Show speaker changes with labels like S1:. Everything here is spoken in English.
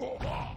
S1: Oh,